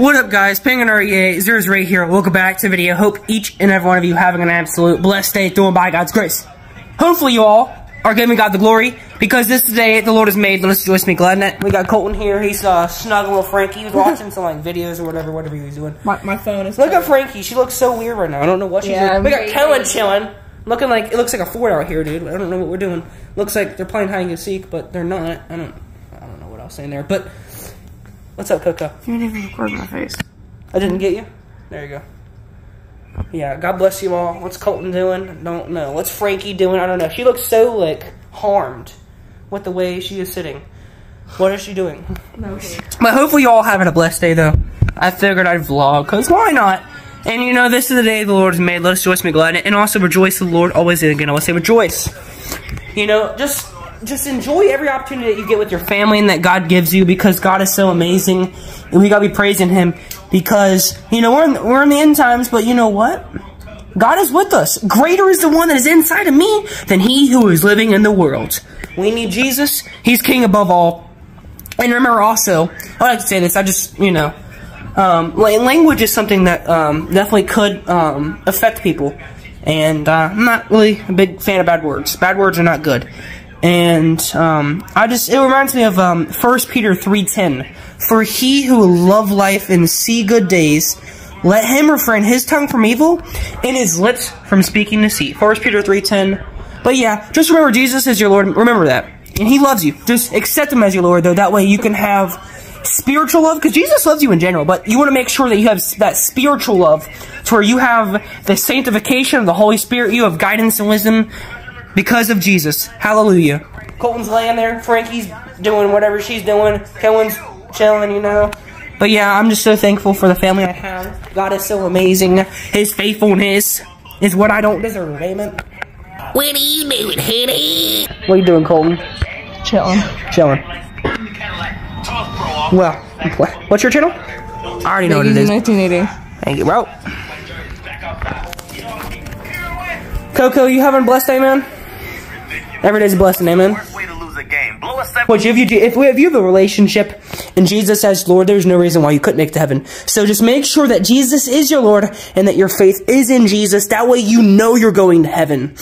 What up guys, Penguin REA, Zero's right here. Welcome back to the video. Hope each and every one of you having an absolute blessed day doing by God's grace. Hopefully you all are giving God the glory, because this day the Lord has made, let us rejoice me glad in it. We got Colton here, he's uh, snuggling with Frankie, he was watching some like videos or whatever, whatever he was doing. My, my phone is. Look at Frankie, she looks so weird right now, I don't know what she's Yeah, doing. We got I'm Kellen chilling, looking like, it looks like a fort out here dude, I don't know what we're doing. Looks like they're playing hide and seek, but they're not, I don't, I don't know what I was saying there, but, what's up Coco? You didn't even record my face. I didn't get you. There you go. Yeah, God bless you all. What's Colton doing? Don't know. What's Frankie doing? I don't know. She looks so like harmed with the way she is sitting. What is she doing? No. But hopefully you all having a blessed day though. I figured I'd vlog, cause why not? And you know, this is the day the Lord has made. Let us rejoice, and be glad it. And also rejoice the Lord always. And again, I will say rejoice. You know, just just enjoy every opportunity that you get with your family and that God gives you because God is so amazing. And we gotta be praising Him because, you know, we're in, we're in the end times, but you know what? God is with us. Greater is the one that is inside of me than he who is living in the world. We need Jesus. He's king above all. And remember also, I like to say this, I just, you know, um, language is something that um, definitely could um, affect people. And uh, I'm not really a big fan of bad words. Bad words are not good. And um, I just, it reminds me of um, 1 Peter 3.10. For he who will love life and see good days, let him refrain his tongue from evil and his lips from speaking deceit. 1 Peter 3.10. But yeah, just remember Jesus is your Lord. Remember that. And he loves you. Just accept him as your Lord, though. That way you can have spiritual love. Because Jesus loves you in general. But you want to make sure that you have that spiritual love to where you have the sanctification of the Holy Spirit. You have guidance and wisdom because of Jesus. Hallelujah. Colton's laying there. Frankie's doing whatever she's doing. Kellen's chilling, you know. But yeah, I'm just so thankful for the family I have. God is so amazing. His faithfulness is what I don't deserve. Amen. What are you doing, honey? What are you doing, Colton? Chilling. Chilling. Well, what's your channel? I already know what it Biggies is. in 1980. Thank you, bro. Coco, you having a blessed day, man? Every day's a blessing, amen. Worst way to lose a game. Blow a seven. Which if you do, if, we, if you have a relationship and Jesus as Lord, there's no reason why you couldn't make it to heaven. So just make sure that Jesus is your Lord and that your faith is in Jesus. That way you know you're going to heaven.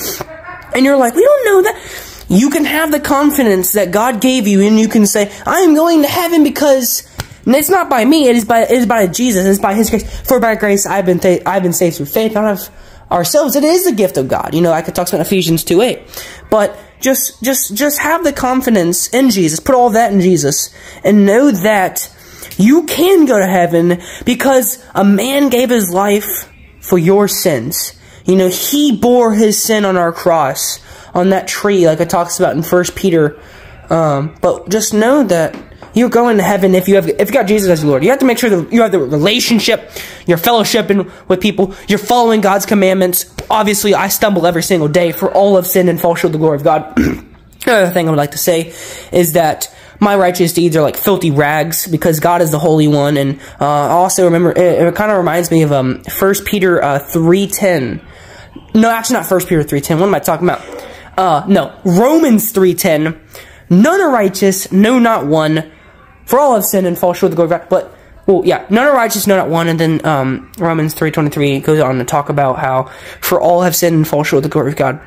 And you're like, we don't know that. You can have the confidence that God gave you and you can say, I am going to heaven because and it's not by me, it is by it is by Jesus, it is by his grace. For by grace I've been I've been saved through faith, not of ourselves. It is the gift of God. You know, I could talk about Ephesians 2 8. But just just just have the confidence in Jesus. Put all that in Jesus. And know that you can go to heaven because a man gave his life for your sins. You know, he bore his sin on our cross, on that tree, like it talks about in First Peter. Um, but just know that you're going to heaven if you have if you got Jesus as your Lord. You have to make sure that you have the relationship, you're fellowshipping with people, you're following God's commandments. Obviously, I stumble every single day, for all of sin and fall short of the glory of God. Another thing I would like to say is that my righteous deeds are like filthy rags because God is the Holy One. And uh, also remember, it, it kind of reminds me of um, 1 Peter uh, 3.10. No, actually not 1 Peter 3.10. What am I talking about? Uh, no, Romans 3.10. None are righteous, no, not one. For all have sinned and fall short of the glory of God. But, well, yeah, none are righteous, no, not one. And then um, Romans 3.23 goes on to talk about how for all have sinned and fall short of the glory of God.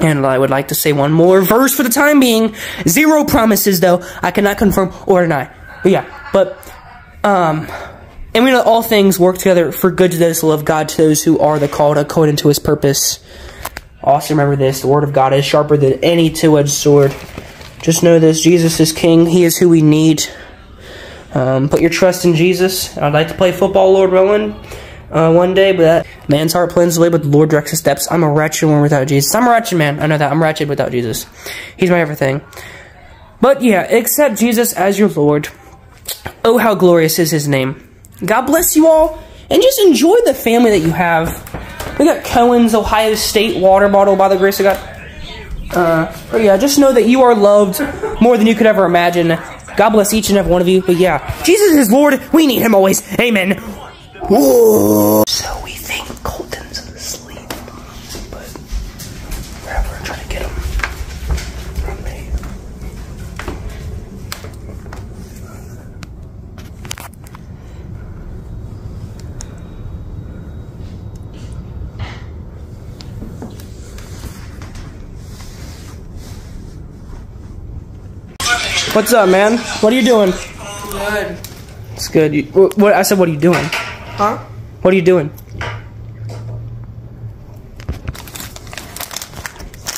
And I would like to say one more verse for the time being. Zero promises, though. I cannot confirm or deny. But yeah, but, um, and we know all things work together for good to those who love God, to those who are the called according to his purpose. Also remember this, the word of God is sharper than any two-edged sword. Just know this, Jesus is king. He is who we need. Um, put your trust in Jesus. I'd like to play football, Lord willing, uh, one day, but that man's heart plans the way, but the Lord directs his steps. I'm a wretched one without Jesus. I'm a wretched man. I know that. I'm wretched without Jesus. He's my everything. But yeah, accept Jesus as your Lord. Oh, how glorious is his name. God bless you all, and just enjoy the family that you have. We got Cohen's Ohio State water bottle by the grace of God. Uh, but yeah, just know that you are loved more than you could ever imagine. God bless each and every one of you. But yeah, Jesus is Lord. We need him always. Amen. Whoa. So we think Colton's asleep, but we're, we're trying to get him from me. What's up, man? What are you doing? Good. It's good. You, what, what? I said, what are you doing? Huh? What are you doing?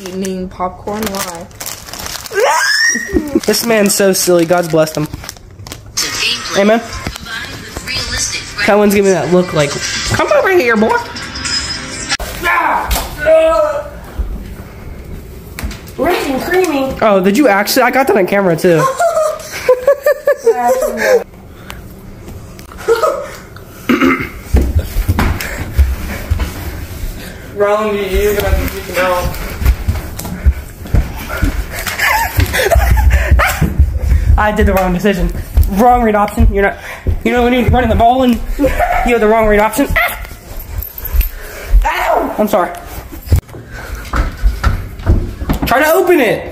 Eating popcorn. Why? This man's so silly. God's blessed him. gameplay Amen. combined with realistic. Cohen's giving me that look like, come over here, boy. Oh, did you actually? I got that on camera too. Roland, you're gonna have to keep it out. I did the wrong decision. Wrong read option. You're not. You know when you're running the ball and you have the wrong read option. Ah! Ow! I'm sorry. Try to open it.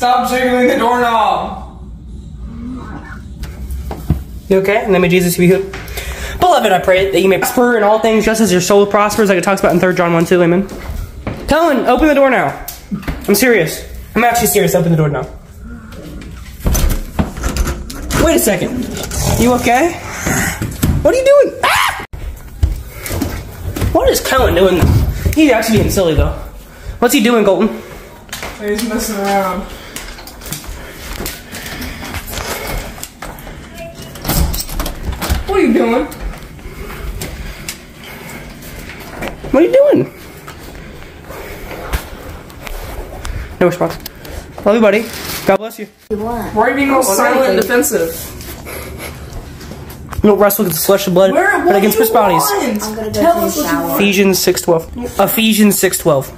Stop jiggling the doorknob. You okay? And then may Jesus be healed. Beloved, I pray that you may prosper in all things just as your soul prospers, like it talks about in 3 John 1 2. Amen. Cullen, open the door now. I'm serious. I'm actually serious. Open the door now. Wait a second. You okay? What are you doing? Ah! What is Cullen doing? He's actually being silly, though. What's he doing, Colton? He's messing around. Are you doing? What are you doing? No response. Love you, buddy. God bless you. Why are you being all silent and defensive? You don't wrestle against flesh and blood, Where? but What against do you principalities. want? I'm gonna go Tell us what you shower. Ephesians six twelve. Ephesians six twelve.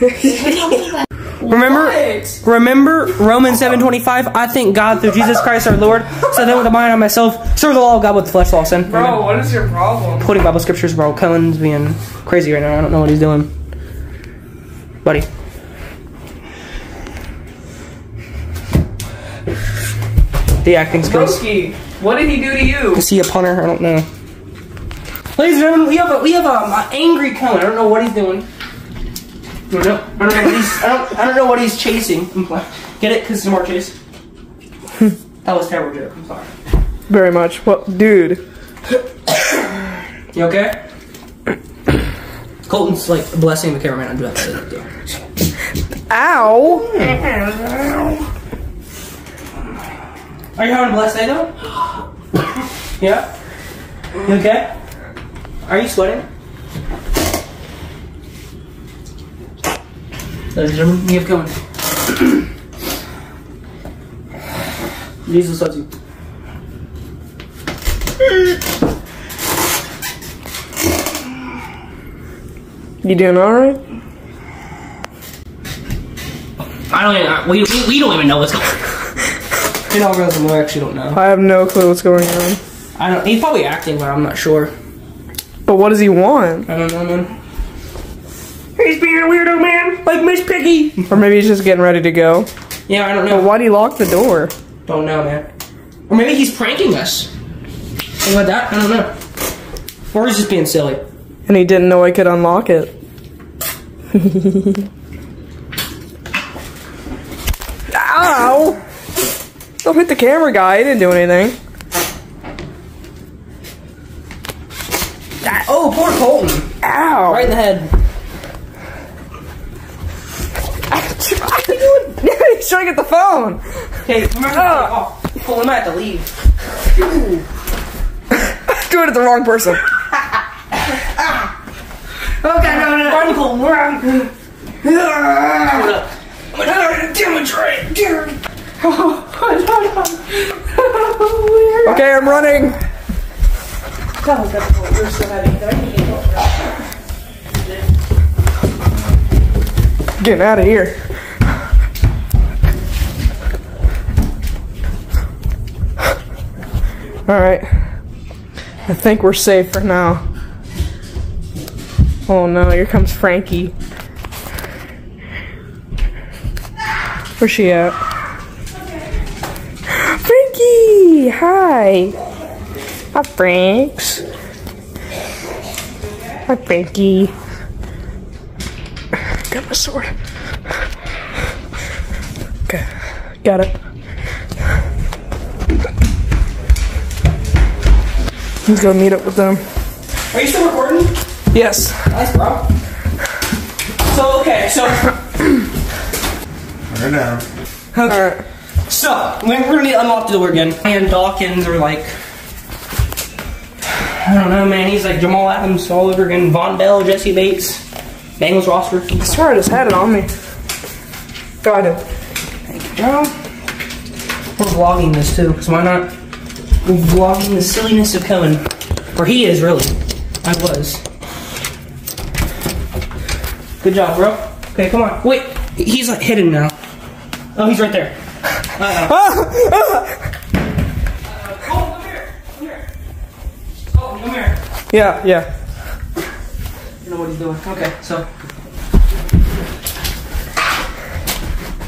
Remember, What? remember Romans seven twenty five. I thank God through Jesus Christ our Lord. So then, with the mind on myself, serve the law of God with the flesh, law, sin. Bro, Amen. what is your problem? Quoting Bible scriptures, bro. Cullen's being crazy right now. I don't know what he's doing, buddy. The acting skills. Broski, what did he do to you? Is he a punter? I don't know. Ladies and gentlemen, we have a we have um, a, an angry Cullen. I don't know what he's doing. I don't know. I don't know what he's. I don't. I don't know what he's chasing. Get it? Cause it's more chase. Hmm. that was a terrible joke. I'm sorry. Very much. What, dude? You okay? Colton's like blessing the cameraman. Do that. Ow! Are you having a blessed day though? yeah. You okay? Are you sweating? Ladies and gentlemen, we have coming. Jesus loves you. You doing alright? I don't even. We, we, we don't even know what's going on. In all realism, we actually don't know. I have no clue what's going on. I don't. He's probably acting, but I'm not sure. But what does he want? I don't know, man. He's being a weirdo, man. Like Miss Piggy. Or maybe he's just getting ready to go. Yeah, I don't But know. why'd he lock the door? Don't know, man. Or maybe he's pranking us. Think about that? I don't know. Or he's just being silly. And he didn't know I could unlock it. Ow! Don't hit the camera guy, he didn't do anything. Oh, poor Colton. Ow! Right in the head. He's trying to get the phone! Okay, remember oh, Colton might have to leave. Do it at the wrong person. Okay, no, no, no. Run, Colton, run. I'm gonna demonstrate. Okay, I'm running. You're so heavy. Getting out of here. Alright. I think we're safe for now. Oh no, here comes Frankie. Where's she at? Frankie! Hi! Hi, Franks. Hi, Frankie. Got my sword. Okay, got it. Let's go meet up with them. Are you still recording? Yes. Nice, bro. So, okay, so, Turn it down. Alright. so, we're gonna need to unlock the door again. And Dawkins are like, I don't know, man. He's like Jamal Adams all over again. Vonn Bell, Jessie Bates, Bengals roster. I swear I just had it on me. Got it. Bro, we're vlogging this too, because why not? We're vlogging the silliness of Cohen. Or he is, really. I was. Good job, bro. Okay, come on. Wait, he's like hidden now. Oh, he's right there. Uh-oh. Oh, come here. Come here. Oh, come here. Yeah, yeah. You know what he's doing. Okay, so.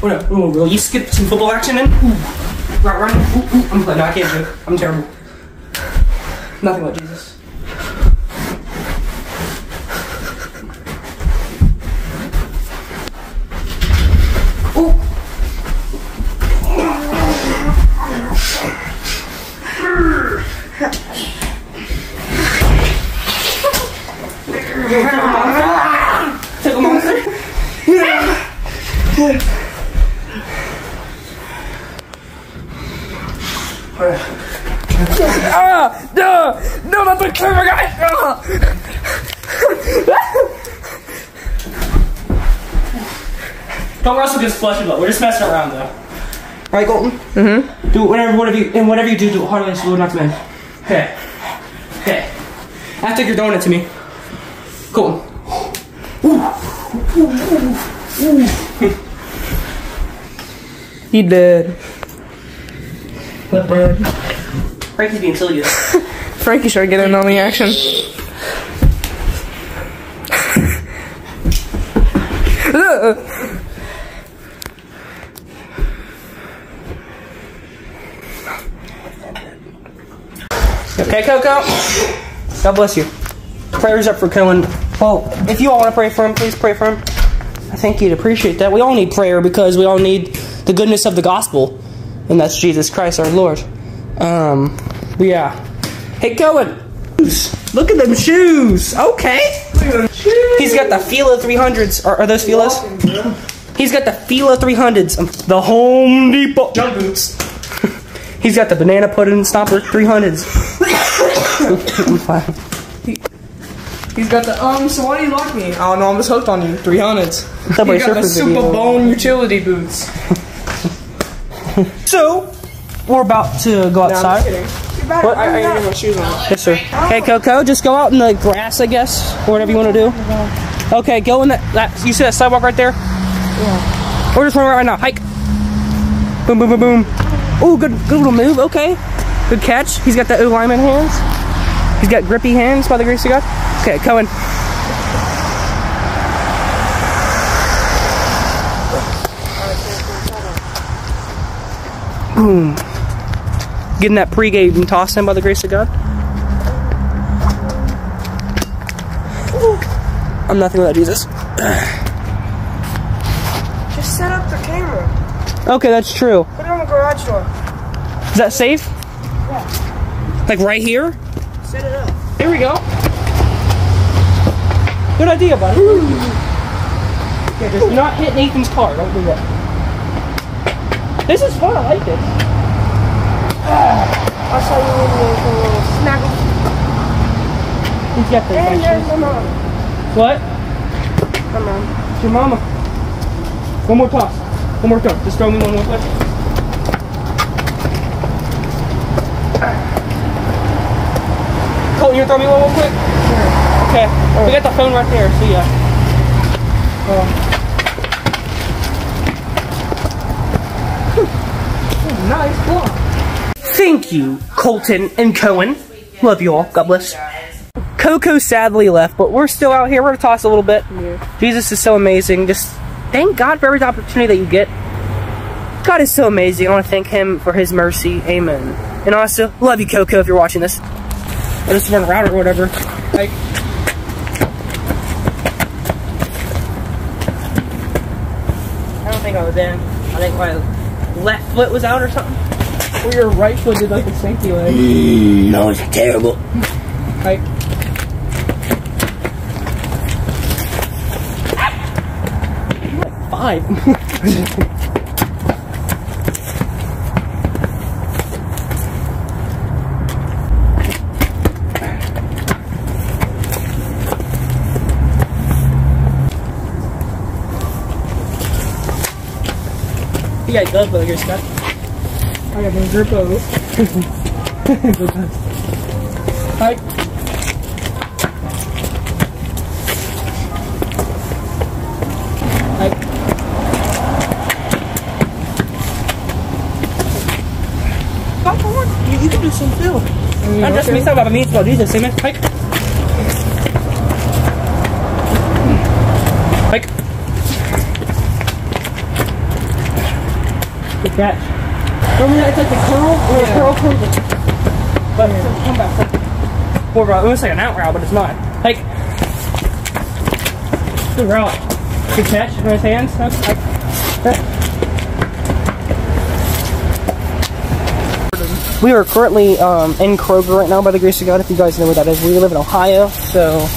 Oh no, oh, will you skip some football action in? Ooh. Run, run. Ooh, ooh. I'm. No, I can't do it. I'm terrible. Nothing but Jesus. Flesh and blood. We're just messing around though. Alright, Colton? Mm-hmm. Do whatever, whatever you, and whatever you do, do it hardly slow, not to men. Okay. Okay. After you're throwing it to me. Colton. He did. What, bro? Frankie's being silly. Frankie started getting on the action. Okay, Coco? God bless you. Prayers up for Cohen. Well, if you all want to pray for him, please pray for him. I think you'd appreciate that. We all need prayer because we all need the goodness of the gospel, and that's Jesus Christ our Lord. Um, yeah. Hey, Cohen. Look at them shoes. Okay. He's got the Fila 300s. Are, are those Filas? He's got the Fila 300s. Um, the Home Depot jump boots. He's got the banana pudding stopper 300s. I'm fine. He, he's got the, um, so why do you lock me? Oh no, I'm just hooked on you. 300s. Subway You got the Super video. Bone utility boots. So, we're about to go No, I'm outside. kidding. What? I, I need to get my shoes on. Yes, sir. Okay, Coco, just go out in the grass, I guess, or whatever you want to do. Okay, go in that. that you see that sidewalk right there? Yeah. We're just running right now. Hike. Boom, boom, boom, boom. Ooh, good, good little move. Okay, good catch. He's got the O lineman hands. He's got grippy hands by the grace of God. Okay, Cohen. Boom. Getting that pregame and toss in by the grace of God. I'm nothing without Jesus. Just set up the camera. Okay, that's true. Put it on the garage door. Is that safe? Like right here? Set it up. Here we go. Good idea, buddy. Okay, just do not hit Nathan's car. Don't do that. This is fun. I like this. Ah, I saw you when you a little snaggle. He's got the And there's my mom. What? My mom. It's your mama. One more toss. One more throw. Just throw me one more quick. Cole, you gonna throw me one real quick? Sure. Okay. We got the phone right there, so yeah. Oh. Nice block. Thank you, Colton and Cohen. Love you all. God bless. Coco sadly left, but we're still out here. We're gonna toss a little bit. Jesus is so amazing. Just thank God for every opportunity that you get. God is so amazing. I want to thank Him for His mercy. Amen. And also, love you, Coco, if you're watching this. I just run around or whatever. Like, I don't think I was in. I think my left foot was out or something. Or your right foot did like a stinky leg. Mm, that was terrible. Like, Five. You got glove burger, Scott. I got no grip of Hi. Come on, you, you can do some too. Oh, not just me, okay. talk about me, these, about Jesus, amen. Hike. Good catch. Remember? It's like the curl, or the curl comes But come back. Or uh, it looks like an out route, but it's not. Hike. Good route. Good catch with his hands. Hike. Hike. We are currently um, in Kroger right now, by the grace of God. If you guys know where that is, we live in Ohio, so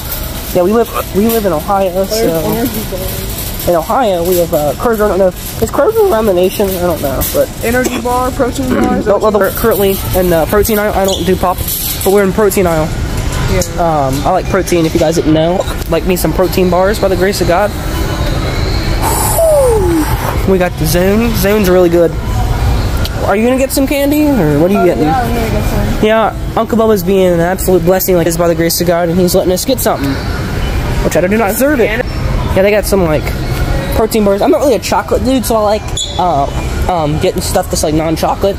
yeah, we live we live in Ohio. So in Ohio, we have uh, Kroger. I don't know is Kroger around the nation. I don't know, but Energy bar, protein bar. is that no, well, currently in the protein aisle. I don't do pop, but we're in protein aisle. Yeah. Um, I like protein. If you guys didn't know, like me some protein bars by the grace of God. We got the Zone. Zone's really good. Are you gonna get some candy, or what are you getting? Yeah, I'm gonna get some. Yeah, Uncle Bubba's being an absolute blessing, like this by the grace of God, and he's letting us get something, which I do not deserve it. Yeah, they got some like protein bars. I'm not really a chocolate dude, so I like uh, um, getting stuff that's like non-chocolate,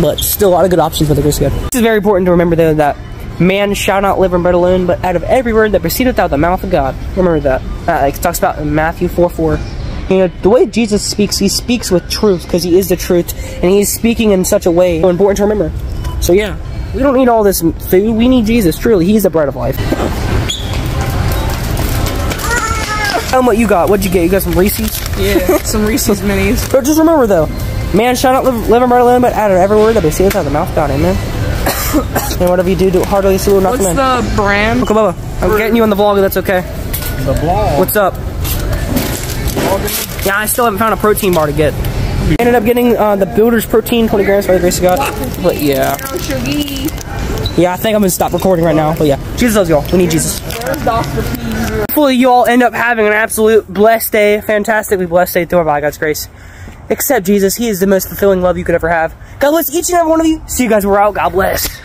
but still a lot of good options by the of This is very important to remember though that man shall not live on bread alone, but out of every word that proceedeth out of the mouth of God. Remember that. Uh, it talks about in Matthew 4 4. You know, the way Jesus speaks, he speaks with truth because he is the truth, and he is speaking in such a way so important to remember. So yeah, we don't need all this food. We need Jesus. Truly, he's the bread of life. Tell 'em what you got. What'd you get? You got some Reese's? Yeah, some Reese's minis. But just remember though, man shout out, live, live on bread alone, but out of every word that proceedeth out of the mouth of God. Amen. and whatever you do, do it heartily, so not What's to men. the brand? Uncle Bubba, I'm getting you on the vlog. That's okay. The vlog. What's up? Yeah, I still haven't found a protein bar to get. Ended up getting uh, the Builder's Protein, 20 grams by the grace of God. But yeah. Yeah, I think I'm gonna stop recording right now. But yeah, Jesus loves y'all. We need Jesus. Hopefully, you all end up having an absolute blessed day, fantastically blessed day through by God's grace. Except Jesus, He is the most fulfilling love you could ever have. God bless each and every one of you. See you guys. We're out. God bless.